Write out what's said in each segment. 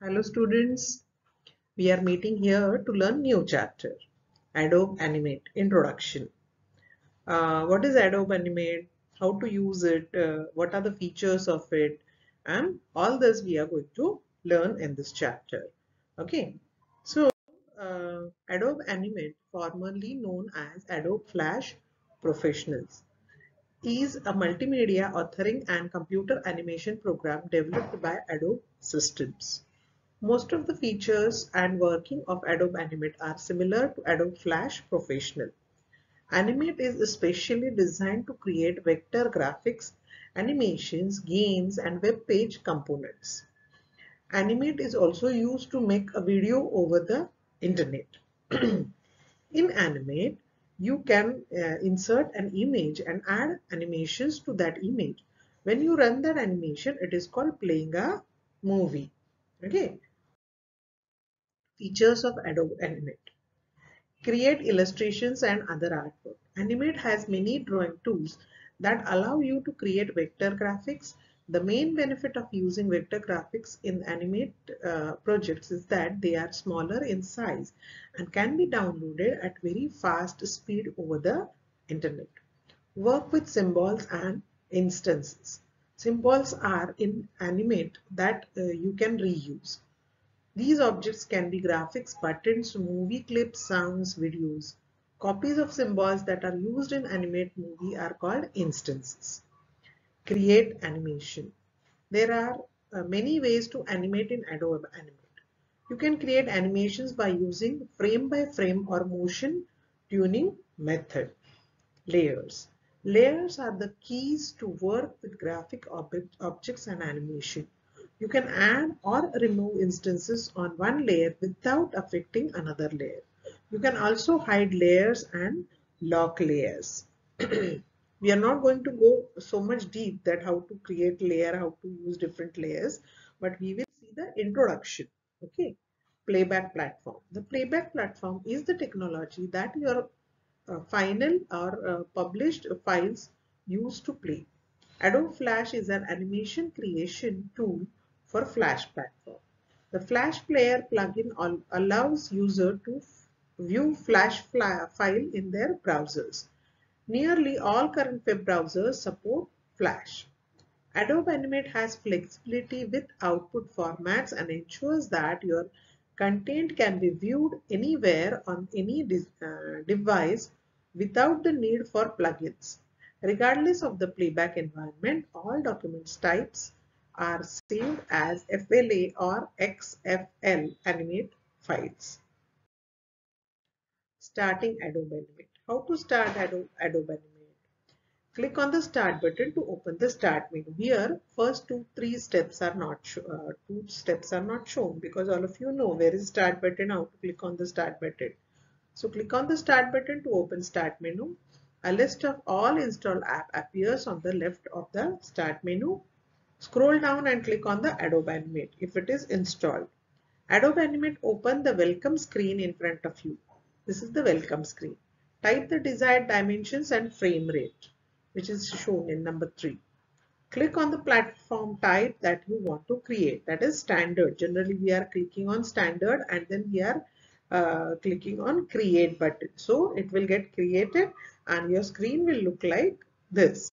Hello students, we are meeting here to learn new chapter Adobe Animate Introduction. Uh, what is Adobe Animate? How to use it? Uh, what are the features of it? And all this we are going to learn in this chapter. Okay, so uh, Adobe Animate, formerly known as Adobe Flash Professionals, is a multimedia authoring and computer animation program developed by Adobe Systems. Most of the features and working of Adobe Animate are similar to Adobe Flash Professional. Animate is especially designed to create vector graphics, animations, games, and web page components. Animate is also used to make a video over the internet. In Animate, you can uh, insert an image and add animations to that image. When you run that animation, it is called playing a movie. Okay. Features of Adobe Animate. Create illustrations and other artwork. Animate has many drawing tools that allow you to create vector graphics. The main benefit of using vector graphics in Animate uh, projects is that they are smaller in size and can be downloaded at very fast speed over the internet. Work with symbols and instances. Symbols are in Animate that uh, you can reuse. These objects can be graphics, buttons, movie clips, sounds, videos. Copies of symbols that are used in Animate movie are called instances. Create animation. There are uh, many ways to animate in Adobe Animate. You can create animations by using frame by frame or motion tweening method. Layers. Layers are the keys to work with graphic object, objects and animation. You can add or remove instances on one layer without affecting another layer. You can also hide layers and lock layers. we are not going to go so much deep that how to create layer, how to use different layers, but we will see the introduction. Okay. Playback platform. The playback platform is the technology that your uh, final or uh, published files use to play. Adobe Flash is an animation creation tool for Flash platform. The Flash Player plugin allows user to view Flash file in their browsers. Nearly all current web browsers support Flash. Adobe Animate has flexibility with output formats and ensures that your content can be viewed anywhere on any uh, device without the need for plugins. Regardless of the playback environment, all documents types are saved as FLA or XFL animate files. Starting Adobe Animate. How to start Adobe, Animate? Click on the start button to open the start menu. Here first two three steps are not uh, two steps are not shown because all of you know where is start button how to click on the start button. So click on the start button to open start menu. A list of all installed app appears on the left of the start menu Scroll down and click on the Adobe Animate if it is installed. Adobe Animate open the welcome screen in front of you. This is the welcome screen. Type the desired dimensions and frame rate which is shown in number 3. Click on the platform type that you want to create that is standard. Generally we are clicking on standard and then we are uh, clicking on create button. So it will get created and your screen will look like this.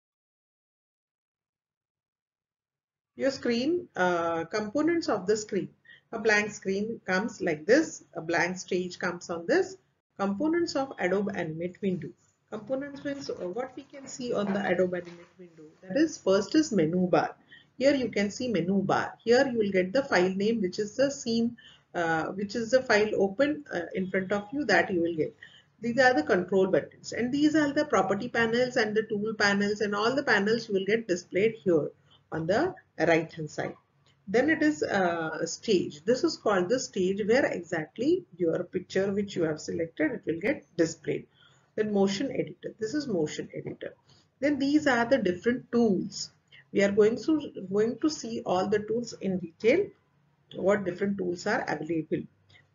Your screen uh, components of the screen. A blank screen comes like this a blank stage comes on this. Components of adobe animate window. Components means uh, what we can see on the adobe animate window? That is first is menu bar. Here you can see menu bar. Here you will get the file name which is the scene uh, which is the file open uh, in front of you that you will get. These are the control buttons. And these are the property panels and the tool panels and all the panels you will get displayed here on the right hand side. Then it is a stage. This is called the stage where exactly your picture which you have selected it will get displayed. Then motion editor. This is motion editor. Then these are the different tools. We are going to going to see all the tools in detail. What different tools are available.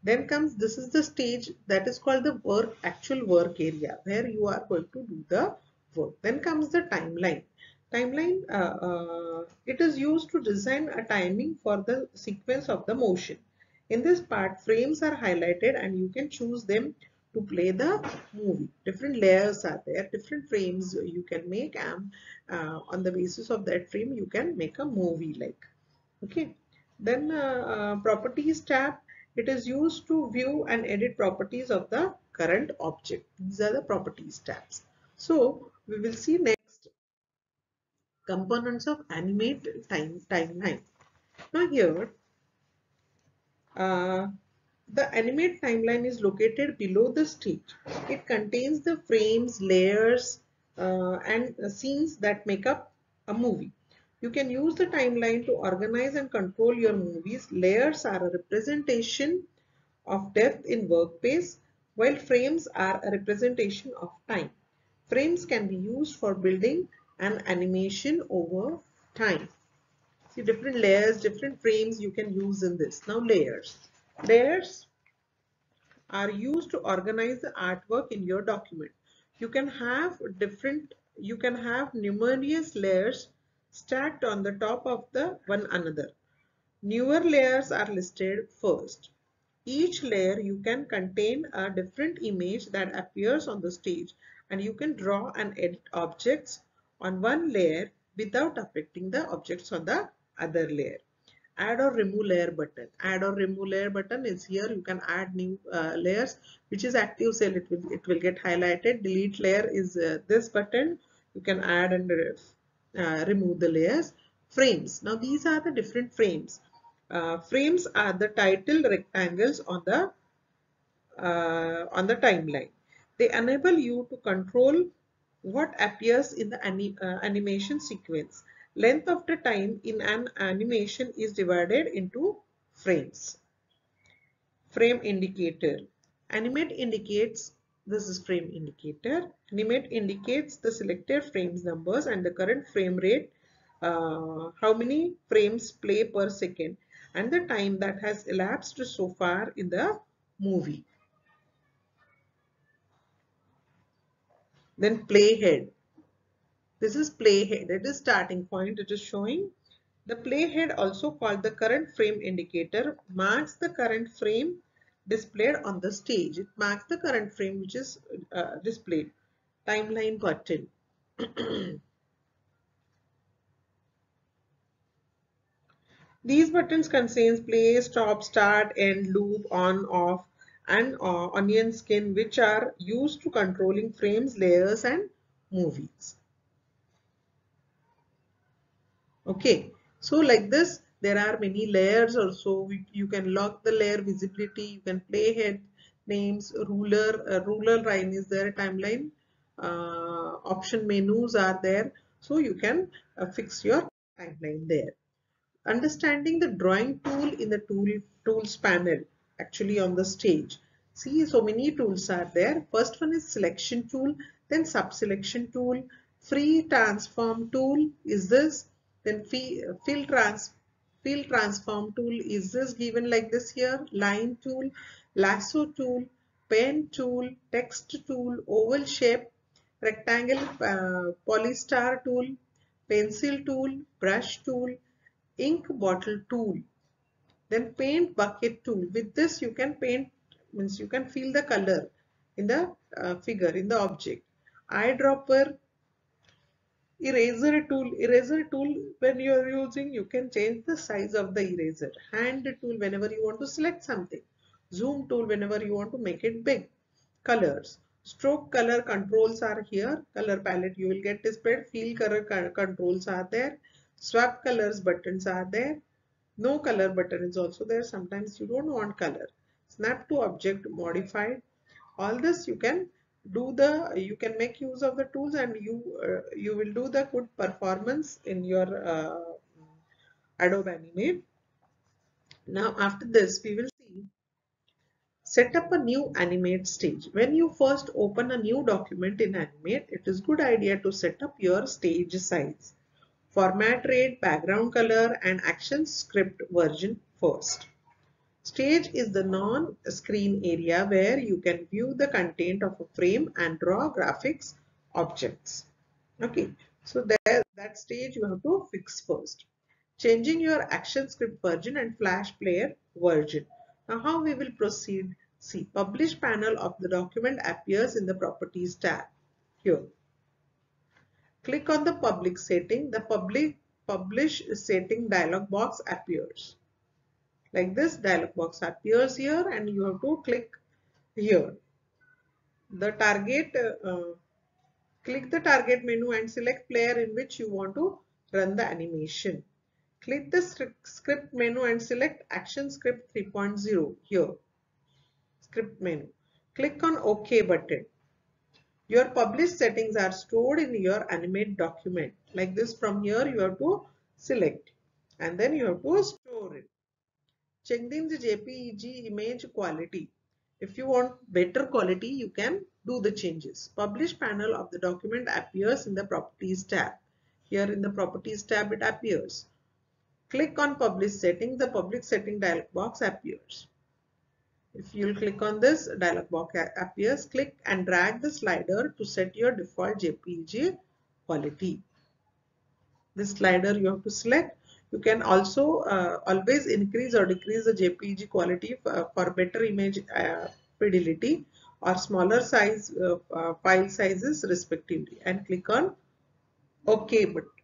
Then comes this is the stage that is called the work actual work area where you are going to do the work. Then comes the timeline Timeline, uh, uh, it is used to design a timing for the sequence of the motion. In this part, frames are highlighted and you can choose them to play the movie. Different layers are there, different frames you can make and uh, on the basis of that frame you can make a movie like. Okay. Then uh, uh, properties tab, it is used to view and edit properties of the current object. These are the properties tabs. So we will see next components of animate time timeline. Now here uh, the animate timeline is located below the stage. It contains the frames, layers, uh, and scenes that make up a movie. You can use the timeline to organize and control your movies. Layers are a representation of depth in workspace, while frames are a representation of time. Frames can be used for building an animation over time. See different layers, different frames you can use in this. Now layers. Layers are used to organize the artwork in your document. You can have different, you can have numerous layers stacked on the top of the one another. Newer layers are listed first. Each layer you can contain a different image that appears on the stage and you can draw and edit objects on one layer without affecting the objects on the other layer. Add or remove layer button. Add or remove layer button is here. You can add new uh, layers which is active cell. It will it will get highlighted. Delete layer is uh, this button. You can add and uh, remove the layers. Frames. Now these are the different frames. Uh, frames are the title rectangles on the uh, on the timeline. They enable you to control what appears in the anim uh, animation sequence Length of the time in an animation is divided into frames. Frame indicator. Animate indicates, this is frame indicator. Animate indicates the selected frames numbers and the current frame rate, uh, how many frames play per second and the time that has elapsed so far in the movie. Then playhead. This is playhead. It is starting point. It is showing the playhead also called the current frame indicator marks the current frame displayed on the stage. It marks the current frame which is uh, displayed. Timeline button. These buttons contains play, stop, start, end, loop, on, off and uh, onion skin which are used to controlling frames, layers and movies. Okay. So like this there are many layers also. You can lock the layer visibility you can play head names ruler uh, ruler line is there timeline uh, option menus are there. So you can uh, fix your timeline there. Understanding the drawing tool in the tool tools panel actually on the stage see so many tools are there first one is selection tool then sub selection tool free transform tool is this then fill trans fill transform tool is this given like this here. Line tool, lasso tool, pen tool, text tool, oval shape, rectangle uh, polystar tool, pencil tool, brush tool, ink bottle tool. Then paint bucket tool. With this you can paint means you can feel the color in the uh, figure in the object. Eyedropper eraser tool. Eraser tool when you are using you can change the size of the eraser. Hand tool whenever you want to select something. Zoom tool whenever you want to make it big. Colors. Stroke color controls are here. Color palette you will get displayed. Fill color controls are there. Swap colors buttons are there no color button is also there sometimes you don't want color snap to object modified all this you can do the you can make use of the tools and you uh, you will do the good performance in your uh, Adobe Animate. Now after this we will see set up a new animate stage. When you first open a new document in Animate it is good idea to set up your stage size, format rate, background color and action script version first. Stage is the non-screen area where you can view the content of a frame and draw graphics objects. Okay, So there, that stage you have to fix first. Changing your ActionScript version and Flash Player version. Now how we will proceed? See, Publish panel of the document appears in the Properties tab. Here. Click on the public setting. The public publish setting dialog box appears. Like this dialog box appears here and you have to click here. The target, uh, click the target menu and select player in which you want to run the animation. Click the script menu and select action script 3.0 here. Script menu. Click on OK button. Your published settings are stored in your animate document. Like this from here you have to select and then you have to store it. Check the JPEG image quality. If you want better quality, you can do the changes. Publish panel of the document appears in the properties tab. Here in the properties tab it appears. Click on publish setting, the public setting dialog box appears. If you will click on this dialog box appears, click and drag the slider to set your default JPEG quality. This slider you have to select. You can also uh, always increase or decrease the JPEG quality for, for better image uh, fidelity or smaller size uh, uh file sizes respectively and click on OK button.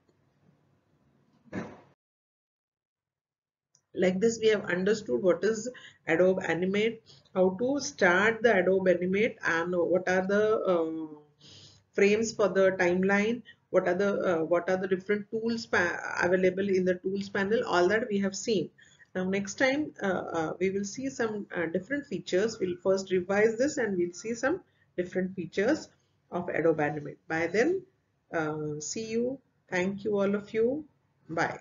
Like this we have understood what is Adobe Animate, how to start the Adobe Animate and what are the uh, frames for the timeline, what are the uh, what are the different tools available in the tools panel, all that we have seen. Now next time uh, uh we will see some uh, different features. We'll first revise this and we'll see some different features of Adobe Animate. By then, uh, see you. Thank you all of you. Bye.